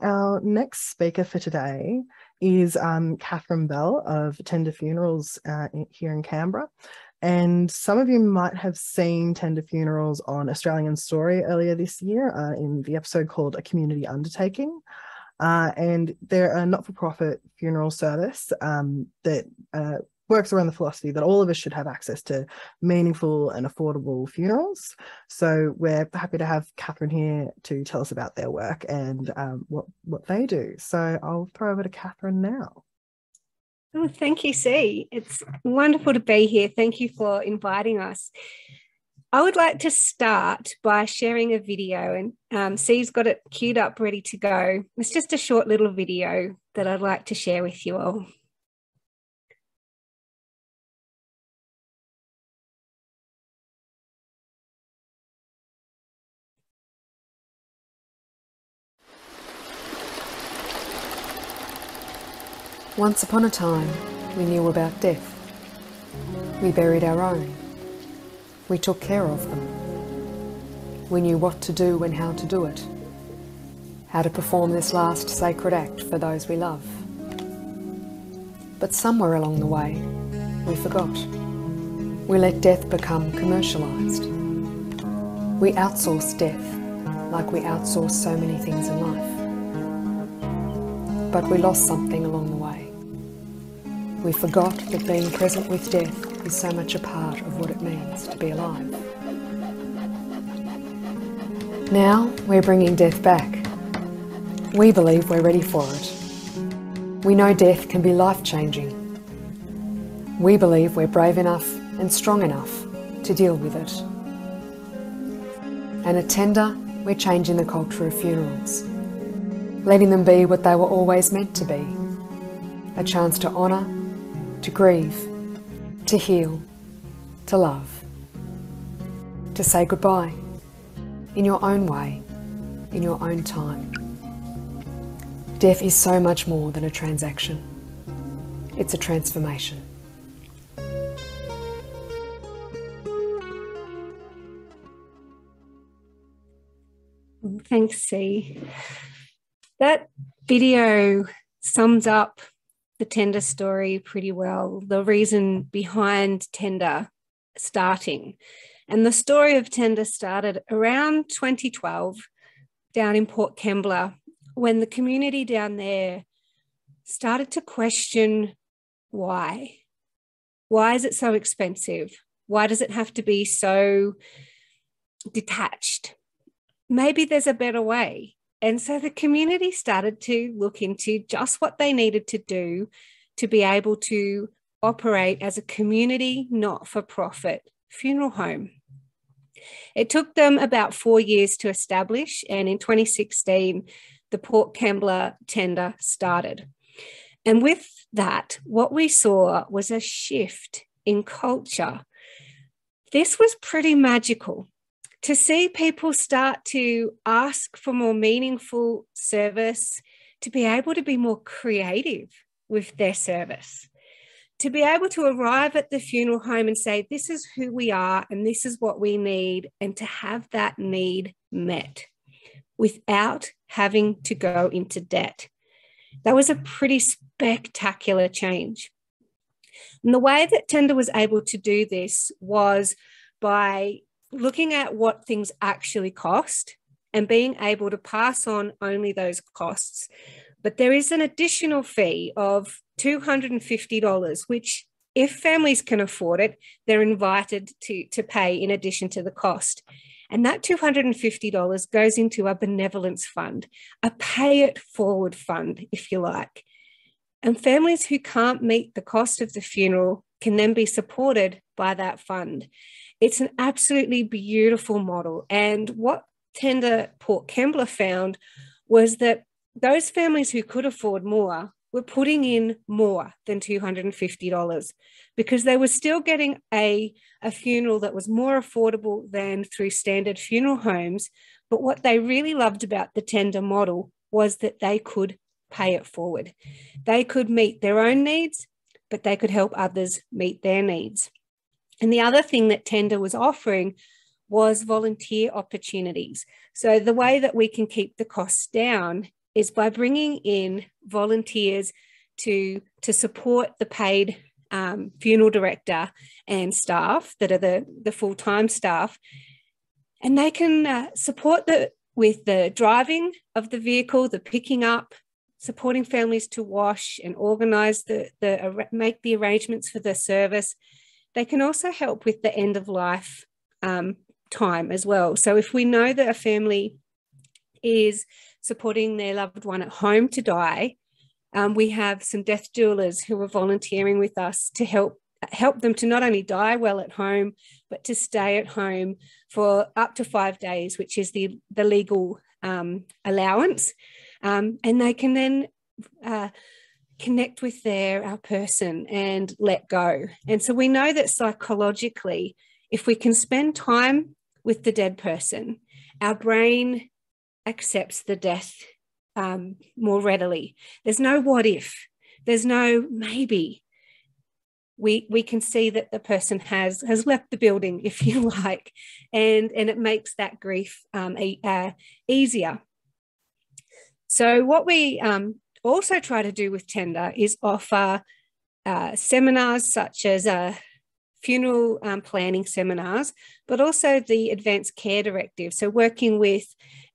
Our next speaker for today is um, Catherine Bell of Tender Funerals uh, here in Canberra. And some of you might have seen Tender Funerals on Australian Story earlier this year uh, in the episode called A Community Undertaking. Uh, and they're a not for profit funeral service um, that uh, works around the philosophy that all of us should have access to meaningful and affordable funerals. So we're happy to have Catherine here to tell us about their work and um, what, what they do. So I'll throw over to Catherine now. Oh, thank you, C. It's wonderful to be here. Thank you for inviting us. I would like to start by sharing a video, and um, C's got it queued up, ready to go. It's just a short little video that I'd like to share with you all. Once upon a time, we knew about death. We buried our own. We took care of them. We knew what to do and how to do it. How to perform this last sacred act for those we love. But somewhere along the way, we forgot. We let death become commercialised. We outsource death like we outsource so many things in life. But we lost something along the way. We forgot that being present with death is so much a part of what it means to be alive. Now we're bringing death back. We believe we're ready for it. We know death can be life changing. We believe we're brave enough and strong enough to deal with it. And at Tender, we're changing the culture of funerals, letting them be what they were always meant to be a chance to honour to grieve, to heal, to love, to say goodbye in your own way, in your own time. Death is so much more than a transaction. It's a transformation. Thanks, C. That video sums up the Tender story pretty well, the reason behind Tender starting. And the story of Tender started around 2012 down in Port Kembla when the community down there started to question why. Why is it so expensive? Why does it have to be so detached? Maybe there's a better way. And so the community started to look into just what they needed to do to be able to operate as a community not for profit funeral home. It took them about four years to establish, and in 2016, the Port Kembla tender started. And with that, what we saw was a shift in culture. This was pretty magical to see people start to ask for more meaningful service, to be able to be more creative with their service, to be able to arrive at the funeral home and say, This is who we are and this is what we need, and to have that need met without having to go into debt. That was a pretty spectacular change. And the way that Tender was able to do this was by looking at what things actually cost and being able to pass on only those costs. But there is an additional fee of $250, which, if families can afford it, they're invited to, to pay in addition to the cost. And that $250 goes into a benevolence fund, a pay it forward fund, if you like. And families who can't meet the cost of the funeral can then be supported by that fund. It's an absolutely beautiful model. And what Tender Port Kembla found was that those families who could afford more were putting in more than $250 because they were still getting a, a funeral that was more affordable than through standard funeral homes. But what they really loved about the tender model was that they could pay it forward. They could meet their own needs, but they could help others meet their needs. And the other thing that Tender was offering was volunteer opportunities. So the way that we can keep the costs down is by bringing in volunteers to, to support the paid um, funeral director and staff that are the, the full-time staff. And they can uh, support the with the driving of the vehicle, the picking up, supporting families to wash and organize the, the make the arrangements for the service. They can also help with the end of life um, time as well. So if we know that a family is supporting their loved one at home to die, um, we have some death doulas who are volunteering with us to help help them to not only die well at home, but to stay at home for up to five days, which is the, the legal um, allowance. Um, and they can then uh, connect with their our person and let go. And so we know that psychologically, if we can spend time with the dead person, our brain accepts the death um, more readily. There's no what if, there's no maybe. We, we can see that the person has has left the building, if you like, and, and it makes that grief um, uh, easier. So, what we um, also try to do with Tender is offer uh, seminars such as uh, funeral um, planning seminars, but also the Advanced Care Directive. So, working with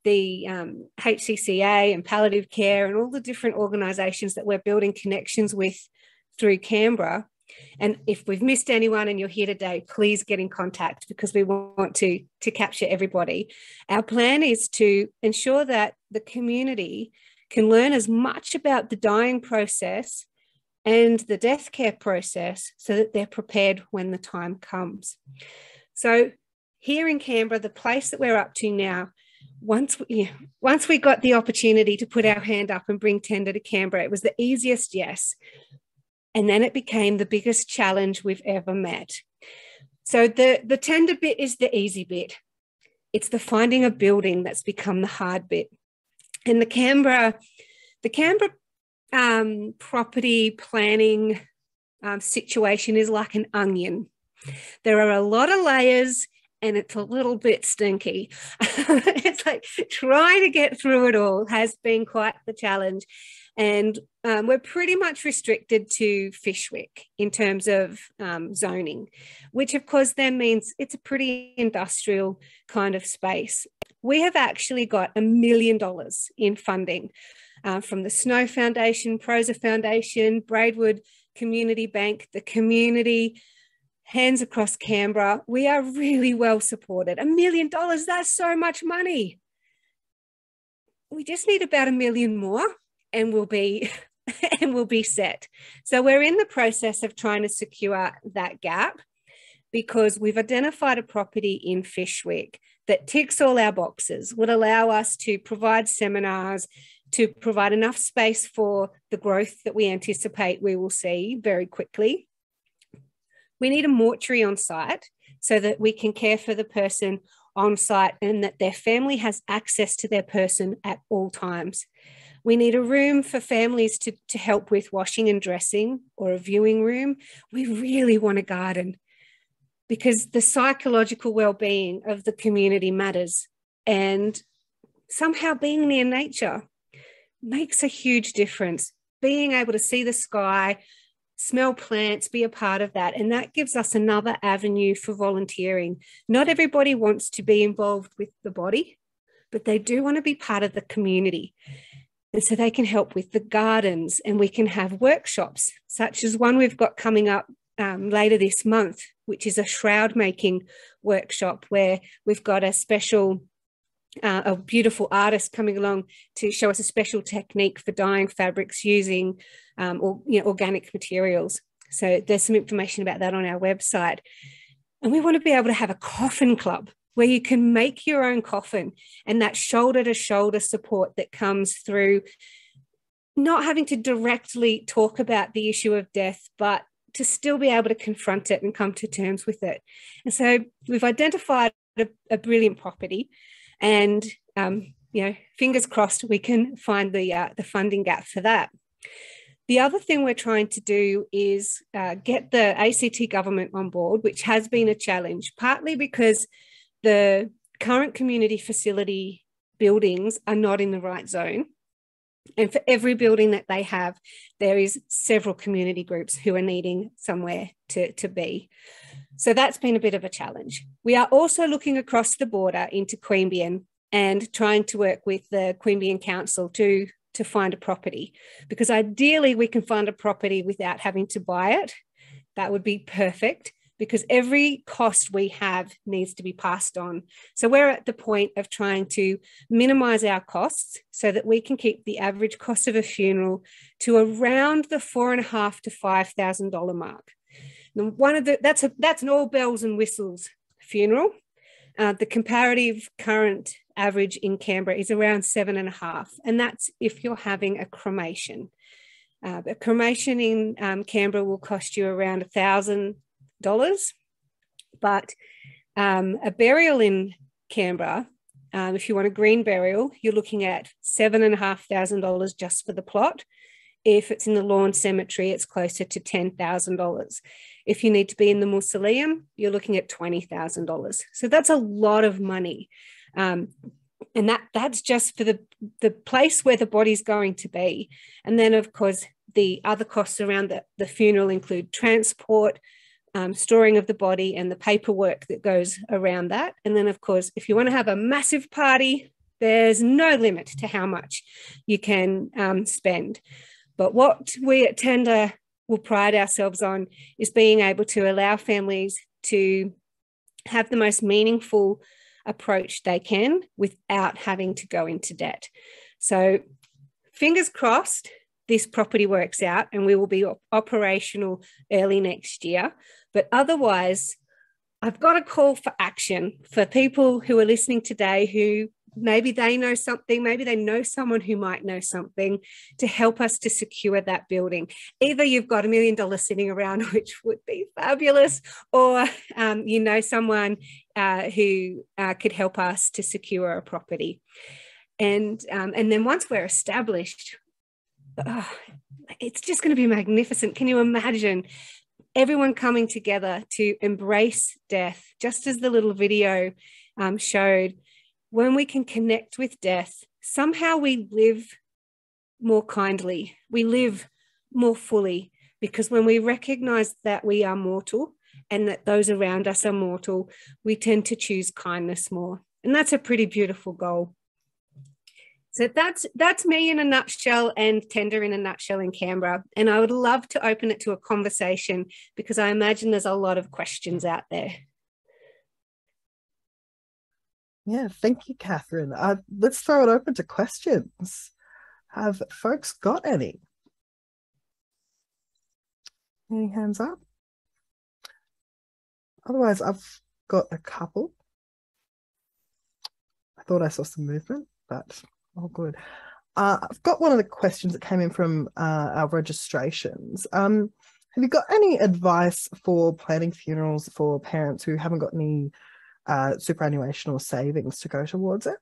the um, HCCA and palliative care and all the different organisations that we're building connections with through Canberra. And if we've missed anyone and you're here today, please get in contact because we want to, to capture everybody. Our plan is to ensure that the community can learn as much about the dying process and the death care process so that they're prepared when the time comes. So, here in Canberra, the place that we're up to now, once we, once we got the opportunity to put our hand up and bring Tender to Canberra, it was the easiest yes. And then it became the biggest challenge we've ever met. So the, the tender bit is the easy bit. It's the finding a building that's become the hard bit. And the Canberra, the Canberra um, property planning um, situation is like an onion. There are a lot of layers and it's a little bit stinky. it's like trying to get through it all has been quite the challenge. And um, we're pretty much restricted to Fyshwick in terms of um, zoning, which of course then means it's a pretty industrial kind of space. We have actually got a million dollars in funding uh, from the Snow Foundation, Prosa Foundation, Braidwood Community Bank, the community, Hands Across Canberra. We are really well supported. A million dollars, that's so much money. We just need about a million more and we'll be and we'll be set. So we're in the process of trying to secure that gap because we've identified a property in Fyshwick that ticks all our boxes, would allow us to provide seminars, to provide enough space for the growth that we anticipate we will see very quickly. We need a mortuary on site so that we can care for the person on site and that their family has access to their person at all times. We need a room for families to, to help with washing and dressing or a viewing room. We really want a garden because the psychological well-being of the community matters. And somehow being near nature makes a huge difference. Being able to see the sky smell plants be a part of that. And that gives us another avenue for volunteering. Not everybody wants to be involved with the body but they do want to be part of the community and so they can help with the gardens and we can have workshops such as one we've got coming up um, later this month, which is a shroud making workshop where we've got a special, uh, a beautiful artist coming along to show us a special technique for dyeing fabrics using um, or, you know, organic materials. So there's some information about that on our website. And we want to be able to have a coffin club where you can make your own coffin and that shoulder to shoulder support that comes through not having to directly talk about the issue of death, but to still be able to confront it and come to terms with it. And so we've identified a, a brilliant property, and um, you know, fingers crossed, we can find the uh, the funding gap for that. The other thing we're trying to do is uh, get the ACT government on board, which has been a challenge, partly because the current community facility buildings are not in the right zone And for every building that they have, there is several community groups who are needing somewhere to, to be. So that's been a bit of a challenge. We are also looking across the border into Queanbeyan and trying to work with the Queanbeyan Council to, to find a property because ideally we can find a property without having to buy it. That would be perfect because every cost we have needs to be passed on. So we're at the point of trying to minimize our costs so that we can keep the average cost of a funeral to around the four and a half to five thousand dollar mark. Now, one of the that's a that's an all bells and whistles funeral. Uh, the comparative current average in Canberra is around seven and a half, and that's if you're having a cremation. Uh, a cremation in um, Canberra will cost you around a thousand dollars. But um, a burial in Canberra, um, if you want a green burial, you're looking at seven and a half thousand dollars just for the plot. If it's in the lawn cemetery, it's closer to ten thousand dollars. If you need to be in the mausoleum, you're looking at twenty thousand dollars. So that's a lot of money. Um, and that that's just for the the place where the body's going to be and then of course the other costs around the, the funeral include transport um, storing of the body and the paperwork that goes around that. And then, of course, if you want to have a massive party, there's no limit to how much you can um, spend. But what we at Tender will pride ourselves on is being able to allow families to have the most meaningful approach they can without having to go into debt. So, fingers crossed, this property works out and we will be operational early next year. But otherwise, I've got a call for action for people who are listening today who maybe they know something, maybe they know someone who might know something to help us to secure that building. Either you've got a million dollars sitting around, which would be fabulous, or um, you know someone uh, who uh, could help us to secure a property. And, um, and then once we're established, oh, it's just going to be magnificent. Can you imagine everyone coming together to embrace death, just as the little video um, showed? When we can connect with death, somehow we live more kindly, we live more fully, because when we recognize that we are mortal and that those around us are mortal, we tend to choose kindness more. And that's a pretty beautiful goal. So that's that's me in a nutshell and Tender in a nutshell in Canberra. And I would love to open it to a conversation because I imagine there's a lot of questions out there. Yeah, thank you, Catherine. Uh, let's throw it open to questions. Have folks got any? Any hands up? Otherwise, I've got a couple. I thought I saw some movement, but Oh, good. Uh, I've got one of the questions that came in from uh, our registrations. Um, have you got any advice for planning funerals for parents who haven't got any uh, superannuation or savings to go towards it?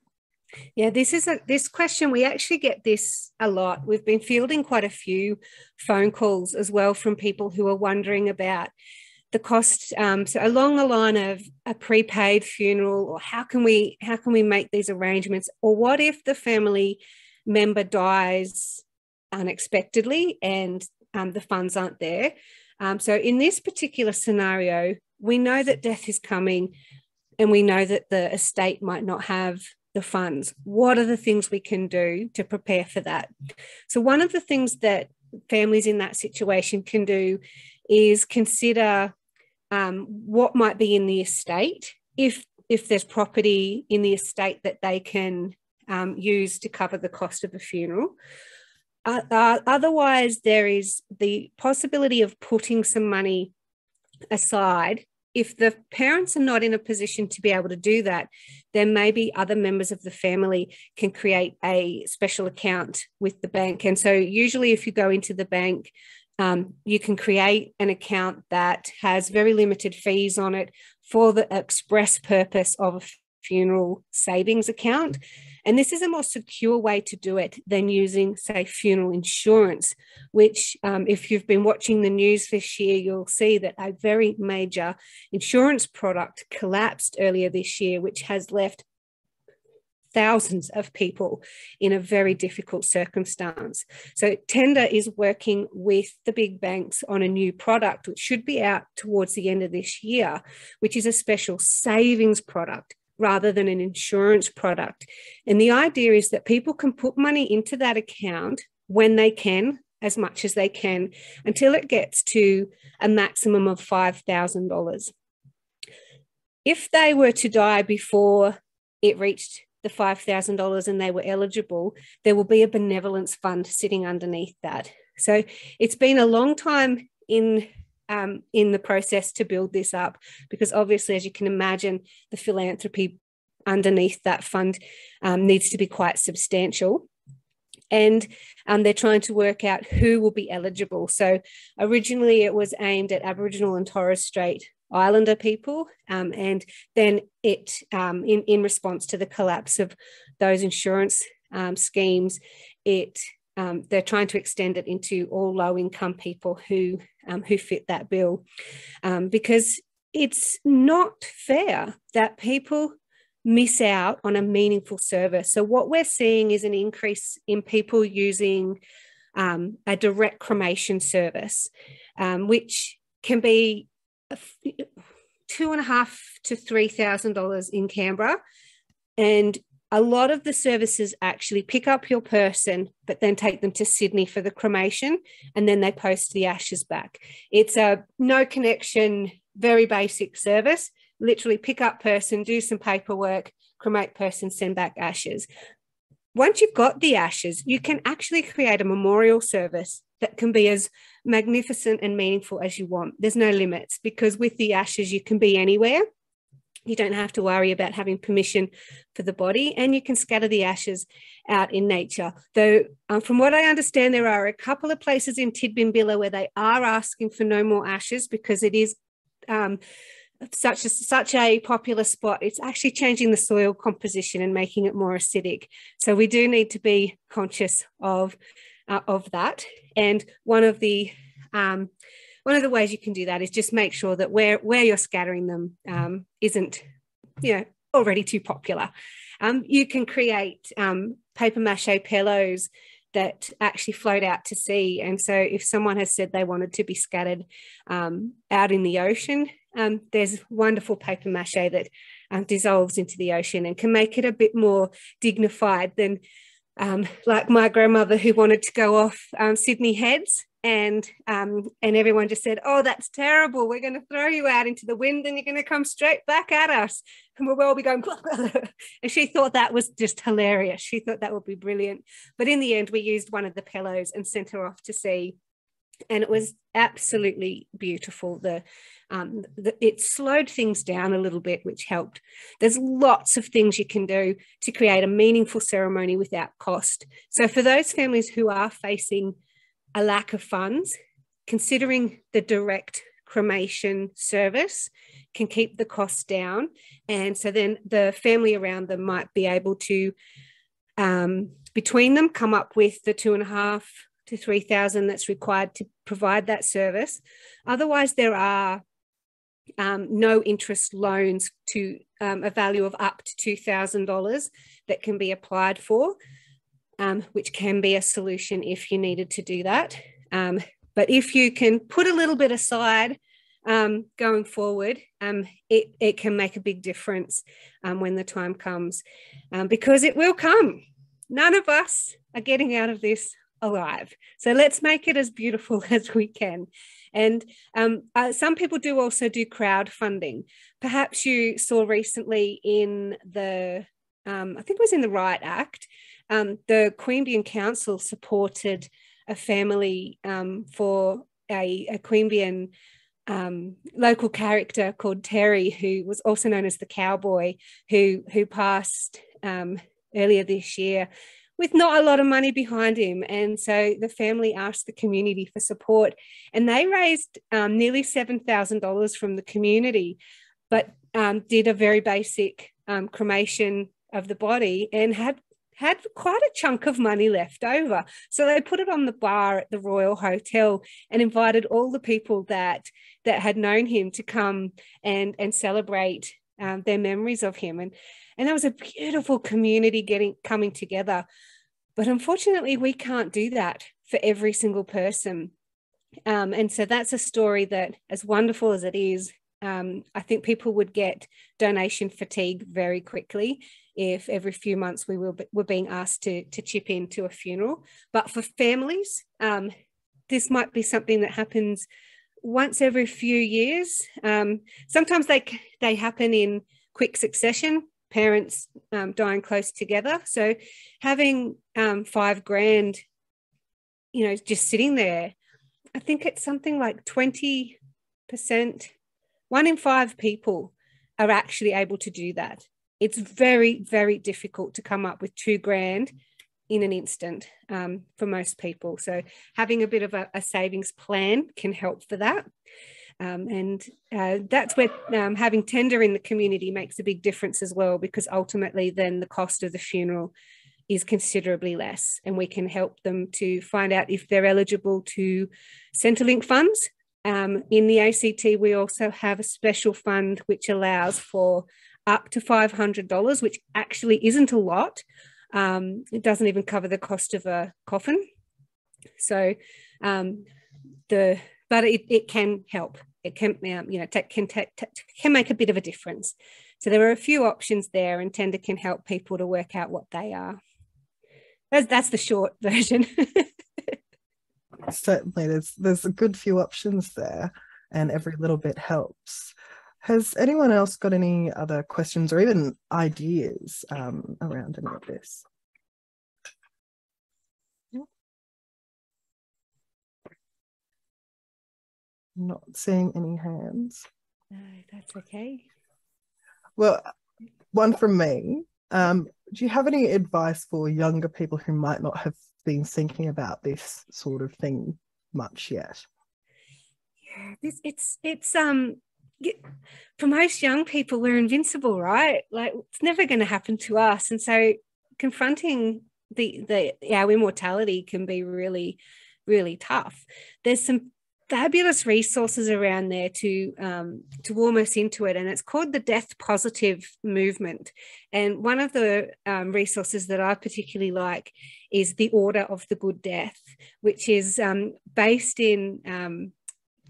Yeah, this is a this question. We actually get this a lot. We've been fielding quite a few phone calls as well from people who are wondering about the cost um, so along the line of a prepaid funeral or how can we how can we make these arrangements? Or what if the family member dies unexpectedly and um, the funds aren't there? Um, so in this particular scenario we know that death is coming and we know that the estate might not have the funds. What are the things we can do to prepare for that? So one of the things that families in that situation can do is consider um, what might be in the estate if if there's property in the estate that they can um, use to cover the cost of a funeral. Uh, uh, otherwise, there is the possibility of putting some money aside. If the parents are not in a position to be able to do that, then maybe other members of the family can create a special account with the bank. And so, usually, if you go into the bank, um, you can create an account that has very limited fees on it for the express purpose of a funeral savings account. And this is a more secure way to do it than using, say, funeral insurance, which, um, if you've been watching the news this year, you'll see that a very major insurance product collapsed earlier this year, which has left thousands of people in a very difficult circumstance. So Tender is working with the big banks on a new product, which should be out towards the end of this year, which is a special savings product rather than an insurance product. And the idea is that people can put money into that account when they can, as much as they can, until it gets to a maximum of $5,000. If they were to die before it reached the $5,000 and they were eligible, there will be a benevolence fund sitting underneath that. So it's been a long time in um, in the process to build this up because obviously as you can imagine the philanthropy underneath that fund um, needs to be quite substantial and um, they're trying to work out who will be eligible so originally it was aimed at aboriginal and torres strait islander people um, and then it um, in, in response to the collapse of those insurance um, schemes it um, they're trying to extend it into all low income people who um, who fit that bill um, because it's not fair that people miss out on a meaningful service. So what we're seeing is an increase in people using a direct cremation service, which can be two and a half to three thousand dollars in Canberra, and a lot of the services actually pick up your person, but then take them to Sydney for the cremation, and then they post the ashes back. It's a no connection, very basic service. Literally pick up person, do some paperwork, cremate person, send back ashes. Once you've got the ashes, you can actually create a memorial service that can be as magnificent and meaningful as you want. There's no limits because with the ashes, you can be anywhere you don't have to worry about having permission for the body, and you can scatter the ashes out in nature. Though, um, from what I understand, there are a couple of places in Tidbinbilla where they are asking for no more ashes because it is um, such a, such a popular spot. It's actually changing the soil composition and making it more acidic. So we do need to be conscious of uh, of that. And one of the um, one of the ways you can do that is just make sure that where where you're scattering them um, isn't you know already too popular. Um, you can create um, paper mache pillows that actually float out to sea. And so, if someone has said they wanted to be scattered um, out in the ocean, um, there's wonderful paper mache that um, dissolves into the ocean and can make it a bit more dignified than um, like my grandmother who wanted to go off um, Sydney Heads and um, and everyone just said, "Oh, that's terrible. We're going to throw you out into the wind, and you're going to come straight back at us." And we'll all be going. and she thought that was just hilarious. She thought that would be brilliant. But in the end, we used one of the pillows and sent her off to sea, and it was absolutely beautiful. The, um, the it slowed things down a little bit, which helped. There's lots of things you can do to create a meaningful ceremony without cost. So for those families who are facing a lack of funds, considering the direct cremation service can keep the costs down. And so then the family around them might be able to, um, between them, come up with the two and a half to 3,000 that's required to provide that service. Otherwise, there are um, no interest loans to um, a value of up to $2,000 that can be applied for um, which can be a solution if you needed to do that. Um, but if you can put a little bit aside um, going forward, um, it, it can make a big difference when the time comes because it will come. None of us are getting out of this alive. So let's make it as beautiful as we can. And um, uh, some people do also do crowdfunding. Perhaps you saw recently in the, um, I think it was in the RiotACT, um, the Queanbeyan Council supported a family um, for a, a Queanbeyan um, local character called Terry, who was also known as the cowboy, who who passed um, earlier this year with not a lot of money behind him. And so the family asked the community for support, and they raised um, nearly seven thousand dollars from the community, but um, did a very basic um, cremation of the body and had had quite a chunk of money left over. So they put it on the bar at the Royal Hotel and invited all the people that that had known him to come and and celebrate um, their memories of him. And, and there was a beautiful community getting coming together. But unfortunately, we can't do that for every single person. Um, and so that's a story that, as wonderful as it is, um, I think people would get donation fatigue very quickly if every few months we were, were being asked to, to chip in to a funeral. But for families, um, this might be something that happens once every few years. Um, sometimes they, they happen in quick succession, parents um, dying close together. So having um, five grand, you know, just sitting there, I think it's something like 20%, one in five people are actually able to do that it's very, very difficult to come up with two grand in an instant um, for most people. So having a bit of a, a savings plan can help for that. Um, and uh, that's where um, having tender in the community makes a big difference as well, because ultimately then the cost of the funeral is considerably less and we can help them to find out if they're eligible to Centrelink funds. Um, in the ACT, we also have a special fund which allows for up to $500, which actually isn't a lot. Um, it doesn't even cover the cost of a coffin. So um, the, but it, it can help. It can, um, you know, take, can, take, can make a bit of a difference. So there are a few options there and Tender can help people to work out what they are. That's, that's the short version. Certainly, there's, there's a good few options there and every little bit helps. Has anyone else got any other questions or even ideas um, around any of this? Not seeing any hands. No, that's okay. Well, one from me. Um, do you have any advice for younger people who might not have been thinking about this sort of thing much yet? Yeah, this it's it's um for most young people, we're invincible, right? Like it's never going to happen to us. And so confronting the, the our immortality can be really, really tough. There's some fabulous resources around there to um, to warm us into it, and it's called the Death Positive Movement. And one of the um, resources that I particularly like is the Order of the Good Death, which is um, based in um,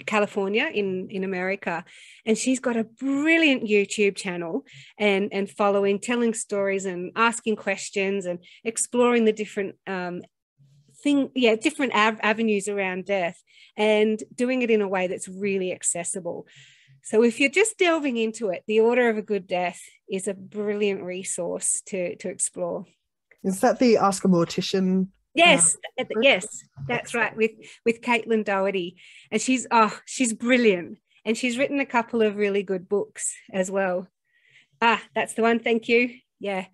California in in America, and she's got a brilliant YouTube channel and and following, telling stories and asking questions and exploring the different um, thing, yeah, different av- avenues around death, and doing it in a way that's really accessible. So if you're just delving into it, the Order of a Good Death is a brilliant resource to to explore. Is that the Ask a Mortician Yes, uh, yes, that's right. With with Caitlin Doughty, and she's oh, she's brilliant, and she's written a couple of really good books as well. Ah, that's the one. Thank you. Yeah,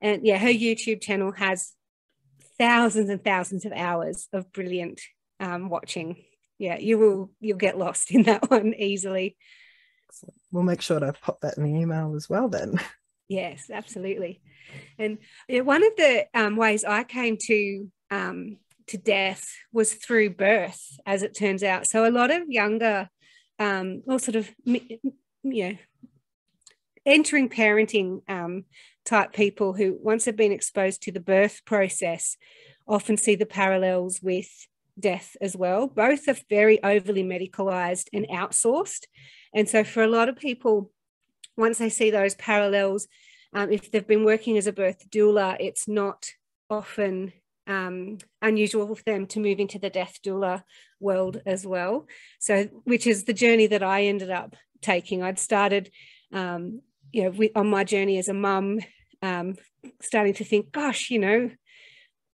and yeah, her YouTube channel has thousands and thousands of hours of brilliant um, watching. Yeah, you will you'll get lost in that one easily. We'll make sure to pop that in the email as well. Then. Yes, absolutely. And one of the um, ways I came to um, to death was through birth, as it turns out. So a lot of younger, um, or sort of, you know, entering parenting um, type people who, once have been exposed to the birth process, often see the parallels with death as well. Both are very overly medicalized and outsourced. And so for a lot of people, once they see those parallels, um, if they've been working as a birth doula, it's not often um, unusual for them to move into the death doula world as well. So, which is the journey that I ended up taking. I'd started, um, you know, on my journey as a mum, um, starting to think, gosh, you know,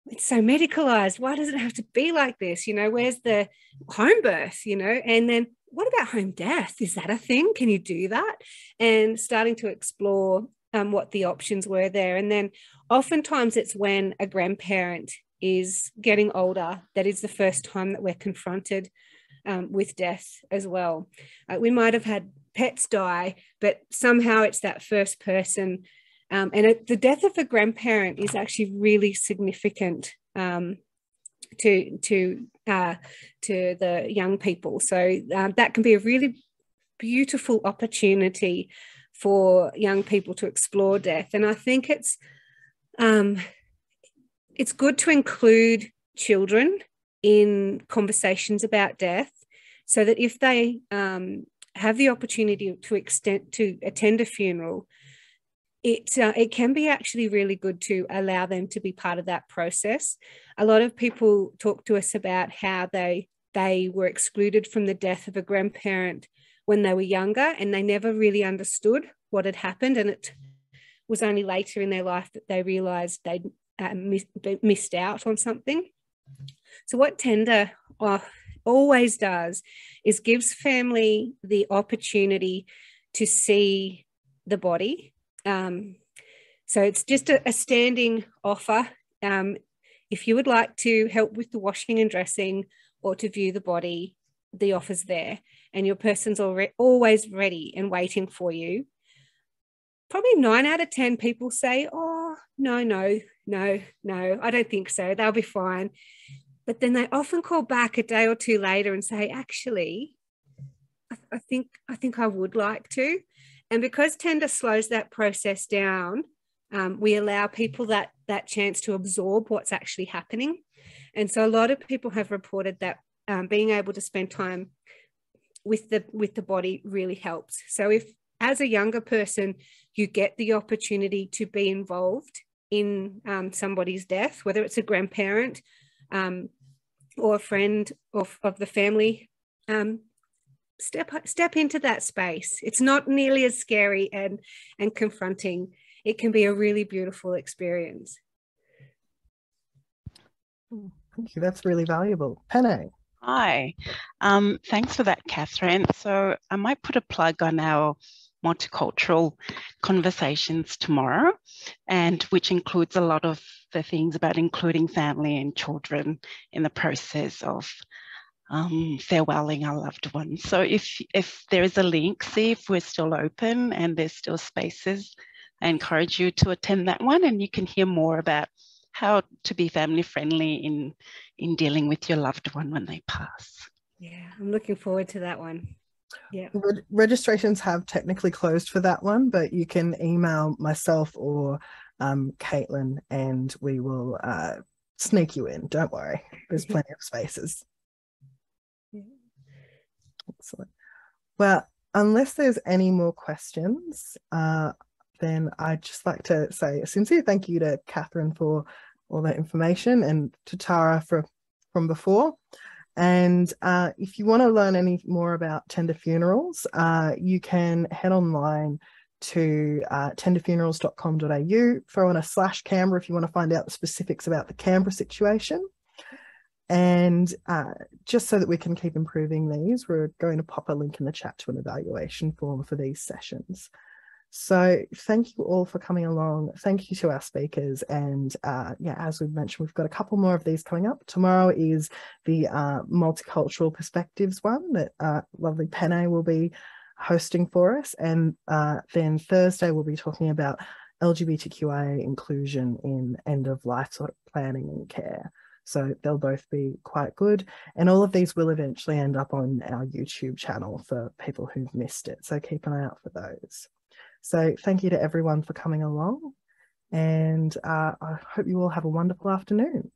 it's so medicalized. Why does it have to be like this? You know, where's the home birth? You know, and then what about home death? Is that a thing? Can you do that? And starting to explore um, what the options were there. And then oftentimes it's when a grandparent is getting older that is the first time that we're confronted um, with death as well. Uh, we might have had pets die, but somehow it's that first person. Um, and it, the death of a grandparent is actually really significant um, to to uh, to the young people. So uh, that can be a really beautiful opportunity for young people to explore death. And I think it's um, it's good to include children in conversations about death so that if they um, have the opportunity to extend to attend a funeral it uh, it can be actually really good to allow them to be part of that process a lot of people talk to us about how they they were excluded from the death of a grandparent when they were younger and they never really understood what had happened. And it was only later in their life that they realized they'd uh, miss, missed out on something. So what tender uh, always does is gives family the opportunity to see the body. Um, so it's just a, a standing offer. Um, if you would like to help with the washing and dressing or to view the body, the offer's there and your person's already always ready and waiting for you. Probably nine out of 10 people say, Oh, no, no, no, no, I don't think so. They'll be fine. But then they often call back a day or two later and say, Actually, I, I think I think I would like to. And because tender slows that process down, um, we allow people that that chance to absorb what's actually happening and so a lot of people have reported that um, being able to spend time with the with the body really helps. So if as a younger person you get the opportunity to be involved in um, somebody's death, whether it's a grandparent um, or a friend of, of the family, um, step step into that space. It's not nearly as scary and and confronting. It can be a really beautiful experience. Thank you. That's really valuable. Penne. Hi. Um, thanks for that, Catherine. So I might put a plug on our multicultural conversations tomorrow, and which includes a lot of the things about including family and children in the process of um, farewelling our loved ones. So if if there is a link, see if we're still open and there's still spaces. I encourage you to attend that one, and you can hear more about how to be family friendly in in dealing with your loved one when they pass. Yeah, I'm looking forward to that one. Yeah. Re- registrations have technically closed for that one, but you can email myself or um, Caitlin and we will uh, sneak you in. Don't worry, there's plenty of spaces. Yeah. Excellent. Well, unless there's any more questions, uh, then I'd just like to say a sincere thank you to Catherine for all that information and to Tara for, from before. And uh, if you want to learn any more about Tender Funerals, uh, you can head online to uh, tenderfunerals.com.au, throw in a slash Canberra if you want to find out the specifics about the Canberra situation. And uh, just so that we can keep improving these, we're going to pop a link in the chat to an evaluation form for these sessions. So thank you all for coming along. Thank you to our speakers. And uh, yeah, as we've mentioned, we've got a couple more of these coming up. Tomorrow is the uh, multicultural perspectives one that uh, lovely Penne will be hosting for us. And uh, then Thursday, we'll be talking about LGBTQIA inclusion in end of life sort of planning and care. So they'll both be quite good. And all of these will eventually end up on our YouTube channel for people who've missed it. So keep an eye out for those. So thank you to everyone for coming along and uh, I hope you all have a wonderful afternoon.